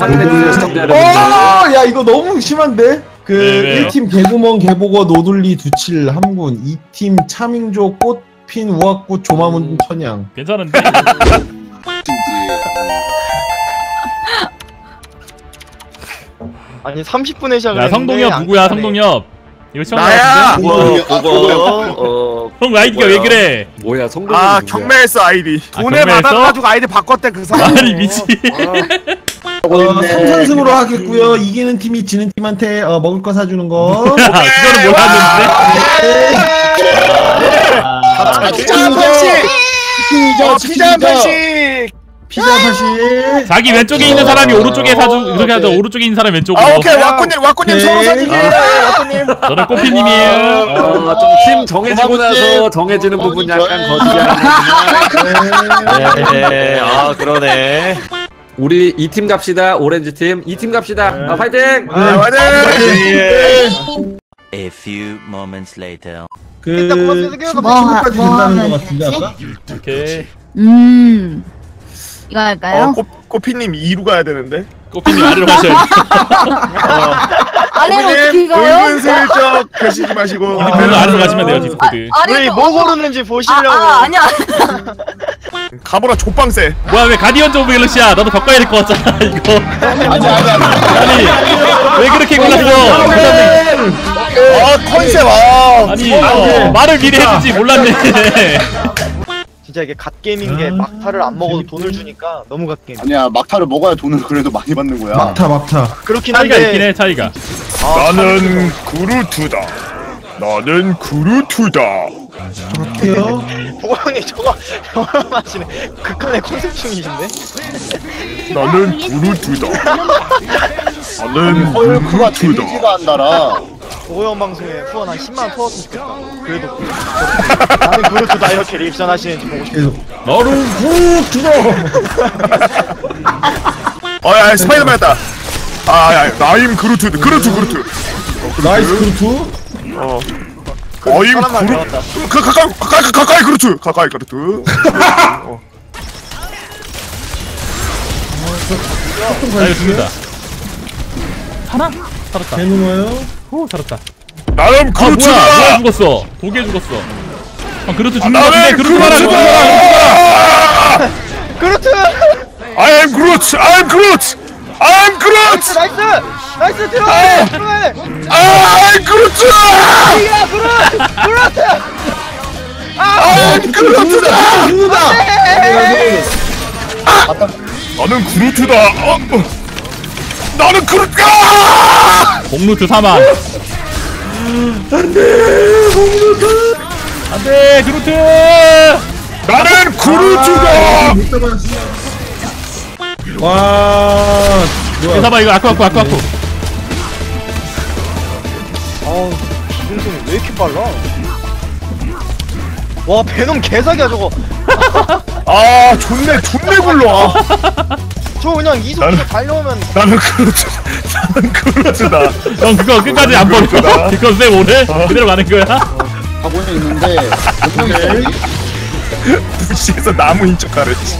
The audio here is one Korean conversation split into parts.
확인해주세요 시청자 여러분들 어, 야 이거 너무 심한데? 그 네, 왜요? 1팀 개구멍 개보거 노둘리 두칠 함군 2팀 차밍조 꽃핀 우악꽃 조마문 천양 괜찮은데? 아니 30분에 시작을 야 성동엽 누구야 성동엽 이거 시청자 나야. 같은데? 그거 그거 어 형 아이디가 왜 그래 뭐야 성공 아 경매했어 아이디. 아, 돈에 경매했어? 받아가지고 아이디 바꿨대 그 사람. 아니 미치 어, 3선승으로 하겠고요 이기는 팀이 지는 팀한테 어, 먹을 거 사주는 거 그거는 몰랐는데 아, 피자 편식. 피자 피자 편식. 피자 사실 자기 왼쪽에 있는 사람이 오른쪽에 사주 그렇게 하죠 오른쪽에 있는 사람 왼쪽으로 아 오케이 왁구님 오케이. 서로. 왁구님. 저는 꼬피님이에요 어, 좀팀 정해지고 나서 정해지는 부분 약간 거시기하는 네. 아 그러네. 우리 이 팀 갑시다 오렌지 팀이 팀 갑시다 아, 파이팅 네, 화이팅. A few moments later. 그 일단 고맙습니다. 뭐, 뭐 하면 거 같은데 되지? 아까? 오케이 음. 이거 할까요? 어 꼬- 꼬피님 2루 가야 되는데. 꼬피님 아래로 가셔야 돼 아래로 어떻게 가요? 은근슬쩍 가시지 마시고. 디스코드 아래로 가시면 돼요 디스코드 우리 아래로 뭐 고르는지 아, 보시려고 아 아니야. 가보라 족방세. 뭐야 왜 가디언즈 오브 갤럭시야 나도 바꿔야 될 것 같잖아 이거 아니 아니 아니 아니 왜 그렇게 골랐어 아 컨셉 아. 아니 어, 말을 미리 해주지 몰랐네 진짜 이게 갓게임인 게 막타를 안 먹어도 돈을 주니까 너무 갓게임 아니야 막타를 먹어야 돈을 그래도 많이 받는 거야. 막타 막타 그렇긴 차이가 있긴 한데 해 차이가 나는 그루트다. 나는 그루트다. 어때요? 보고 형님 저거 저거 마시네 극한의 컨셉 중이신데 나는 그루트다. 나는 헐크가. 데미지가 안 달아. 보고 형 방송에 후원 한 10만원 퍼왔으면 좋겠다 그래도 나는 그렇다 이렇게 리액션 하시는지 보고 싶어 계속 너를 훅 들어 어야 스파이더맨 했다. 아야 나임 그루트 그루트 그루트. 나이스 그루트 어. 어임 사람만 그루 배웠다. 가 가까이 가까이 가까이 그루트 가까이 그루트. 어. 이거 죽는다 하나? 살았다 개누마요 오 살았다 나름 아 뭐야 죽었어 독에 죽었어 아 그렇도 죽는 같은데 그렇도 말아 그루트다. 그렇트 I am Groot. I am Groot. I am Groot. 나이스 nice 들어가야 돼 들어가야 돼 I am Groot. 야 그루트 그루트 I am Groot다. 죽는다 나는 그루트다. 어, 어. 나는 그루트다. 공루트 사망 안돼 그루트 나는 그루트다. 와 뭐야 잡아 이거 아쿠 아쿠 아쿠 아쿠 아우 기동성이 왜 이렇게 빨라 와 베놈 개사기야 저거 아 존내 존내 굴러. 저 그냥 이속으로 달려오면 나는 그루트. 나는 그루트다. 형 그거 끝까지 안 버려. 그거 쌤 오늘 그대로 가는 거야 가고는 있는데 몇 명이 있어? 부시에서 나무 인 척 가랬지.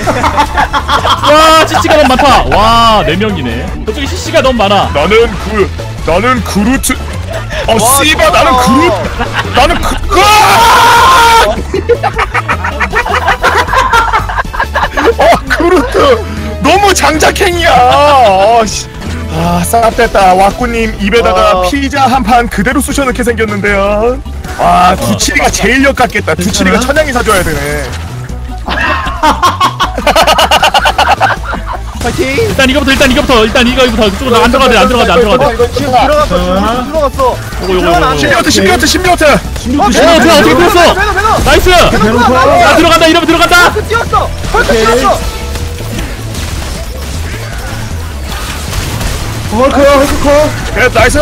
와 CC가 너무 많다 와 4명이네 저쪽에 CC가 너무 많아 나는 그 나는 그루트. 어 씨바 나는 그루 나는 그. 으아! 어 그루트 너무 장작행이야. 어, 씨. 아 쌉됐다. 와꾸님 입에다가 와. 피자 한 판 그대로 쑤셔 넣게 생겼는데요. 와 두칠이가 제일 역 같겠다. 괜찮아? 천양이 사줘야 되네. 파이팅! 일단 이거부터 일단 이거부터 일단 이거 이거부터. 그쪽으로 안 들어가야 돼안 들어가야 돼안 들어가야 돼. 이거 지금 이거 들어갔어. 지금 들어갔어. 요거 요거 요거 신비어트 신비어트 신비어트. 어오 좋아 어떻게 들었어 나이스! 나 들어간다 이러면 들어간다! 헐크 뛰었어. 헐크 뛰었어 헐크 헐크 컷 예, nice.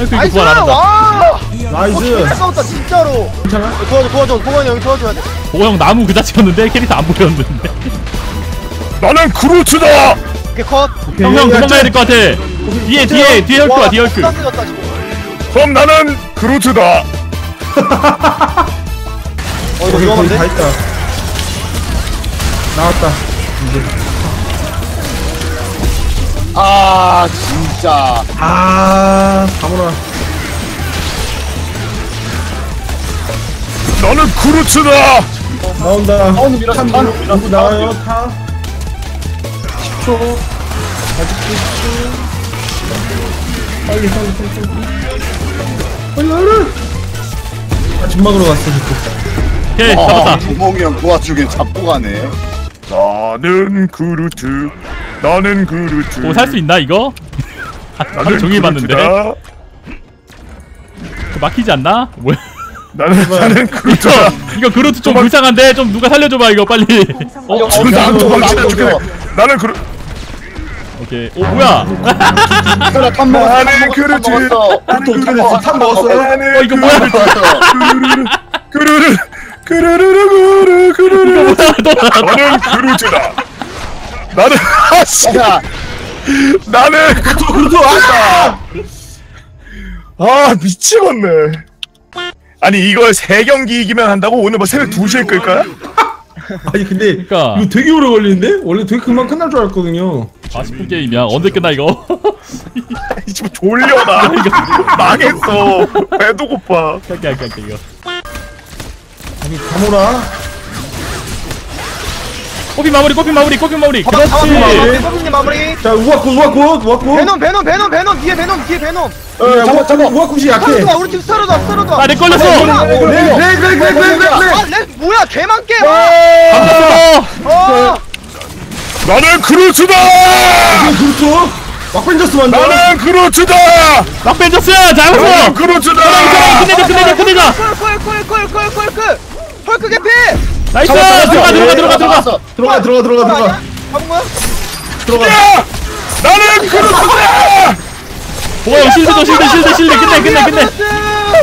이거 nice! 부활한다 와! nice. 아까웠다 진짜로. 괜찮아? 도와줘 도와줘 보건이 형이 도와줘야 돼. 보고 형 나무 그 자체였는데 캐릭터 안 보였는데. 나는 그루트다. 오케이 컷. 형형 도망가야 될 것 같아. 뒤에 뒤에 뒤에 헐크와 뒤에 헐크 다 지금. 그럼 나는 그루트다. 어 이거 거기 위험한데? 다 있다. 나왔다. 아 진짜 아, 가보라. 나는 그루트다 나온다. 타운 밀었어 타운 밀었어 누구 나와요? 타. 10초. 아직 10초. 빨리, 빨리, 빨리, 빨리. 빨리! 아, 전막으로 갔어, 지금. 오케이 아 잡았다 구멍이 형 도와주긴 잡고 가네 나는 그루트. 나는 그루트. 뭐 살 수 있나 이거? 하루 나는 종일 봤는데? 그루트다. 막히지 않나? 뭐야 나는 나는 그루트 이거 이거 그루트 좀 불쌍한데? 좀 누가 살려줘봐 이거 빨리. 어? 어, 나는 나도, 도망치는 나도 죽겠네. 나는 그루 오케이. 오 뭐야? 그래 탑 먹었어 나는 탑 그루트. 먹었어. 먹었어요? 나는 어 이거 뭐야? 그루트 그루르르 뭐야 너 나는 그루트다. 나는 아씨 자 나는 그루트 왔다. 아 미치겠네. 아니 이걸 세 경기 이기면 한다고? 오늘 뭐 새벽 2시에 끌까요? 아니, 근데. 그러니까. 이거 되게 오래 걸리는데? 원래 되게 금방 끝날 줄 알았거든요. 40분 게임이야. 언제 끝나 이거? 이 지금 졸려 나. 망했어. 배도 고파. 할게 할게 할게 이거 아니, 가모라. 꼬비 마무리 꼬비 마무리 꼬비 마무리. 그렇지. 서빈님 마무리. 자, 우와쿠, 우와쿠, 우와쿠. 베놈 베놈 베놈 베놈 뒤에 베놈 뒤에 베놈. 어, 우와쿠시 약해. 스타로드 우리 팀 스타로드 스타로드 아 렉 걸렸어. 그래, 그래. 아 렉 뭐야? 개만 깨 어. 나는 그루트다! 이게 그렇죠? 막벤져스 만나. 나는 그루트다! 막벤져스 나는 잡았어 그루트다! 끝내자 끝내자 끝내자 콜콜콜콜콜콜콜 헐크 개피 nice 잡았어, 들어가 잡았어. 들어가 들어가 들어가 잡았어. 들어가, 들어가, 들어가, 들어가. 잡은 거야? 들어가. 야! 나는 그루트다 보여 실드 줘 실드 실드 실드 끝내 끝내 끝내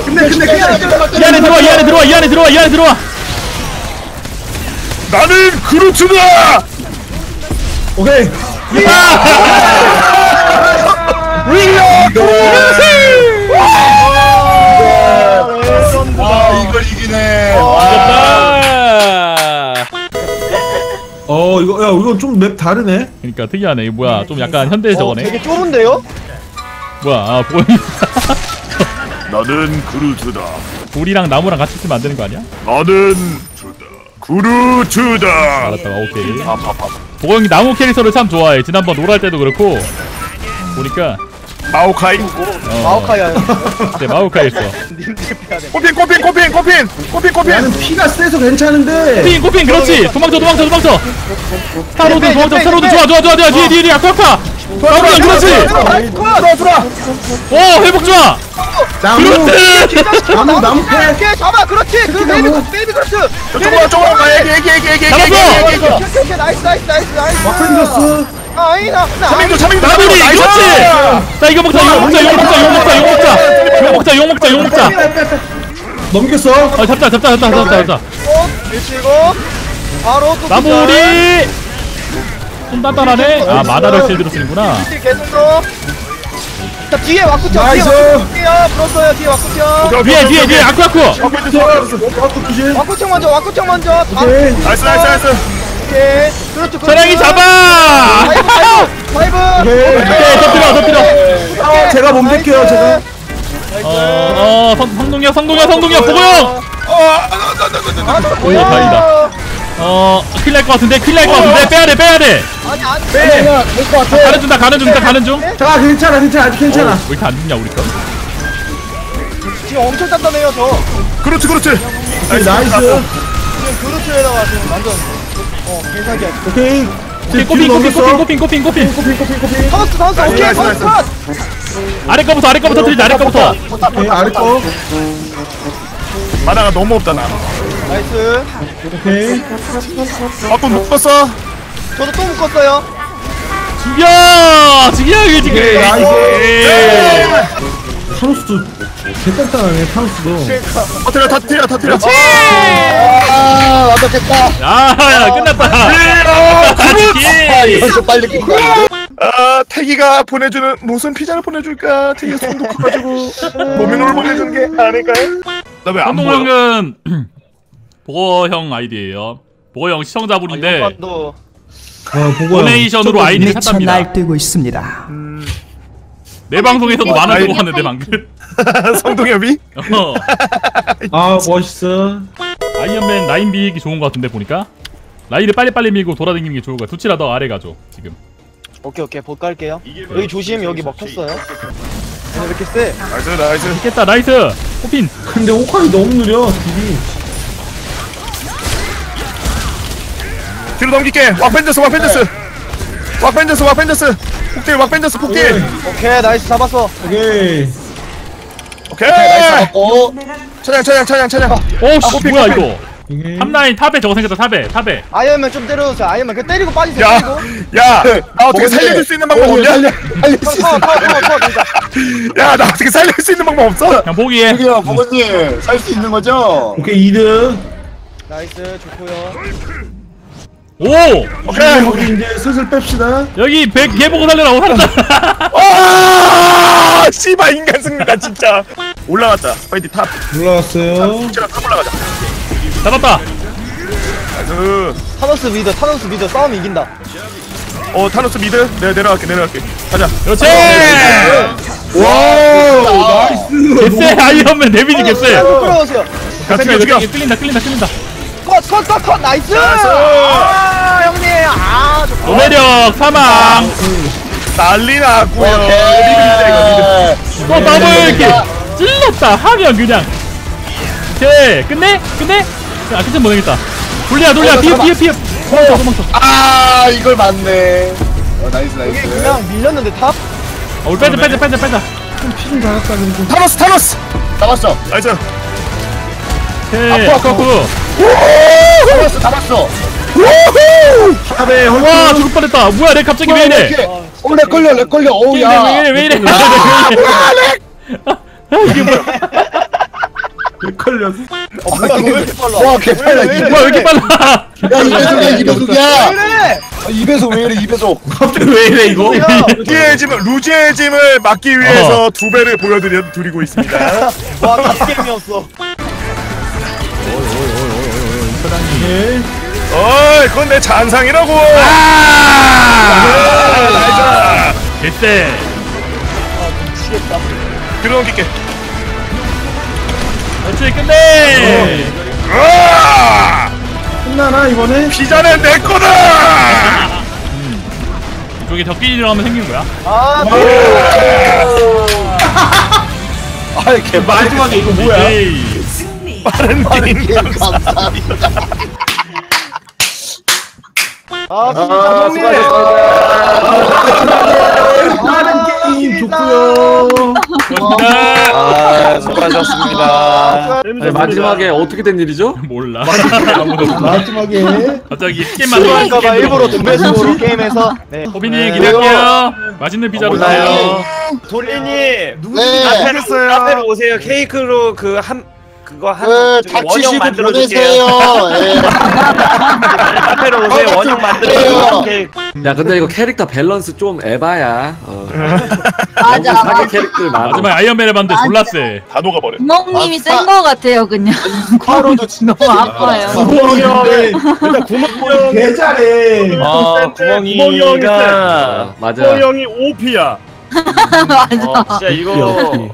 끝내, 끝내, 끝내. 이 안에 들어와 이 안에 들어와 이 안에 들어와 이 안에 들어와 나는 그루트다 오케이. 아 어, 이거, 야, 이거 좀 맵 다르네. 그러니까 특이하네. 이거 뭐야? 좀 약간 현대 저거네. 되게 좁은데요? 뭐야? 아 보이 나는 그루트다. 돌이랑 나무랑 같이 쓰면 안 되는 거 아니야? 나는 그루트다. 알았다 오케이. 보경이 나무 캐릭터를 참 좋아해. 지난번 롤할 때도 그렇고. 보니까 마오카이? 어, 마오카이야? 네 마오카이였어. 님들 빼야 돼 꼬핀 꼬핀 꼬핀 꼬핀! 꼬핀 꼬핀! 나는 피가 세서 괜찮은데. 코핀 코핀 그렇지. 도망쳐 도망쳐 도망쳐. 스타로드 도망쳐 스타로드 좋아 좋아 좋아 좋아. 뒤에 뒤에 뒤에. 아까 나무랑 그렇지. 들어와 들어와. 오 회복 좋아. 나무, 그렇지. 나무, 나무 패. 오케이 잡아 그렇지. 그 베이비 그렇지 베이비 그렇지 조금만 조금만 가. 얘기 얘기 얘기 얘기 잡았어! 오케이 오케이 nice nice nice nice. 막벤져스. 아이 나나 차민도 차민도 마무리 nice! 그렇지 자 이거 먹자 이거 먹자 이거 먹자 이거 먹자 이거 먹자. 이거 먹자 이거 먹자 이거 먹자. 넘겼어. 아 잡자 잡자 잡자 잡자 잡자 어 밀치고 바로 또 마무리. 손 단단하네. 아 마다를 실드로 쓰는구나. 딜 계속 들어 자 뒤에 뒤에 나이스. 와꾸쳐 불었어요 뒤에 와꾸쳐 뒤에 뒤에 뒤에. 아쿠 아쿠. 와꾸청 먼저 와꾸청 먼저. 나이스 나이스 나이스 오케이 그렇죠 그렇죠 사랑이 잡아 파이브. 오케이 터뜨려 터뜨려 아, 제가 몸댈게요, 제가. 어 어 성동이야 성동이야 성동이야 보고요 오 다행이다 어 큰일 날것 같은데 큰일 날것 같은데 빼야돼 빼야돼 아니 아니 빼. 가는 중다 가는 중다 가는 중왜 자, 괜찮아, 괜찮아, 아직 괜찮아. 이렇게 안 죽냐 우리 거 지금 엄청 단단해요 저 그렇지 그렇지 나이스. 지금 그루트에다가 지금 완전 어 괜찮게 오케이. 오케이 꼬핑 꼬핑 꼬핑 꼬핑 꼬핑 꼬핑 타우스 타우스 오케이 나이스, 타우스 나이스. 컷. 아래 거부터 아래 거부터 틀리자 아래 거부터. 오케이, 아래 거. 마나가 너무 없다 나. nice. 오케이. 아또 묶었어. 저도 또 묶었어요. 죽여 죽여 이게 지금. 오케이, nice. 에 이. 타노스도 개단단하네, 타노스도. 터트려 터트려 터트려 아 완벽했다 아 끝났다 아 그렇지 이거 빨리 끝나 아 태기가 보내주는 무슨 피자를 보내줄까 태기가 손도 커가지고 도미노를 보내주는 게 아닐까요? 나 왜안 한동 보여? 형은 보거 형 아이디예요 보고형 시청자분인데 아 보고 donation으로 아이디를 샀답니다. 날뛰고 있습니다. 내 방송에서도 만원 아이- 주고 갔는데 방금. 성동엽이? 어. 아 멋있어 아이언맨 라인 비기 좋은 것 같은데 보니까 라인을 빨리빨리 밀고 돌아다니는 게 좋을 거야. 두치라 너 아래 가줘 지금. 오케이 오케이 봇 갈게요 여기 조심 여기 먹혔어요 왜 이렇게 세? 나이스 나이스 깼다 나이스. 호핀. 근데 호칸이 너무 느려 딜이 뒤로 넘길게 왁펜저스 왁펜저스 왁펜저스 왁펜저스 폭딜 왁펜저스 폭딜 오케이 나이스 잡았어 오케이 오케이 어 차량 차량 차량 차량 오씨 호핀, 뭐야 호핀. 이거. 오케이 탑라인 탑에 저거 생겼다 탑에 탑에. 아이언맨 좀 때려주세요 아이언맨 그 때리고 빠지세요 야, 때리고 야, 나 어떻게 뭐지? 살려줄 수 있는 방법 어, 없냐? 살려- 살릴 수 있어. 타워 타워 타워 타워 진짜 야, 나 어떻게 살릴 수 있는 방법 없어? 그냥 포기해. 여기요, 버거님. 살 수 있는 거죠? 오케이 2등 나이스 좋고요 오 오케이. 우리 이제 슬슬 뺍시다 여기 백 개보고 살려라고 살았다. 아, 씨발 인간 승리다 진짜. 올라갔다. 파이팅 탑. 올라왔어요 치라 탑 올라가자. 잡았다. 나이스. 타노스 mid 타노스 mid 싸움 이긴다 어, 타노스 mid. 내가 내려갈게, 내려갈게. 가자. 그렇지. 와 nice 개쎄 아이언맨 damage 개쎄. 잘 끌어오세요 가. 끌린다 끌린다 끌린다. 컷컷컷컷 nice nice. 아 형님 아 좋다 노매력 사망. 난리 났고요. mid입니다, 이거. 또 더블 이렇게 찔렀다 하면 그냥. 오케이 끝내 끝내. 아 끝은 못하겠다. 돌려 돌려 피해 피해 피해. 도망쳐 도망쳐. 아, 이걸 맞네. 어, nice, 여기 nice. 그냥 밀렸는데 top? 어, 우리 빼자 빼자 빼자 빼자. 피좀 달았다 그래도 타노스, 타노스. 잡았어. nice. 오케이. 아파, 아파. 그. 잡았어, 잡았어. top에 헐와 죽을 뻔했다. 뭐야 내 갑자기 왜 이래? 어, lag 걸려, lag 걸려. 어우, 왜 이래 야. 왜 이래 왜 이래? 이게 뭐야? 걸렸어 뭐야 왜 이렇게 빨라 와, 개빨라. 왜 이래? 뭐야 왜 이렇게 빨라? 야, 2배속이야, 2배속이야. 왜 이래? 2배속 왜 이래, 2배속. 갑자기 왜 이래 이거 야, 루지의 짐을, 루지의 짐을 막기 위해서 두 배를 보여드려 드리고 있습니다. 와 탑게임이었어 어이, 그건 내 잔상이라고. 아! 개쎄. 미치겠다 들어넘길게. 그렇지 끝내. 으아! 끝나나 이번에 피자는 내 거다! 이쪽에 적끼리 들어가면 생기는 거야. 아 아, 개 마지막에 이거 뭐야. 빠른 게임. 감사합니다. 아, 아, 형님. 다른 게임 좋고요. 아, 수고하셨습니다. 아니, 마지막에 어떻게 된 일이죠? 몰라. 마지막에 갑자기 들어가니까 그럴까봐 일부러 두 배속으로 게임해서. 네. 호빈이 기대할게요. 맛있는 피자로 주세요. 돌리님 네. 카페로, 카페로 오세요 케이크로 그한 그거 한 네, 저기 원형 다치시고 만들어 예. 카페로 오세요. 어, 원형 좀 만들어 케이크. 야 근데 이거 캐릭터 밸런스 좀 에바야. 어. 맞아. 너무 사기 캐릭터 많아. 마지막에 아이언맨을 봤는데 졸라 쎄. 다 녹아버려. 구멍님이 아, 센거 같아요 그냥. 진짜 너무 아파요. 구멍인데 일단 구멍 개 잘해. 아 구멍이가 어, 맞아. 형이 OP야. 맞아. 어 진짜 이거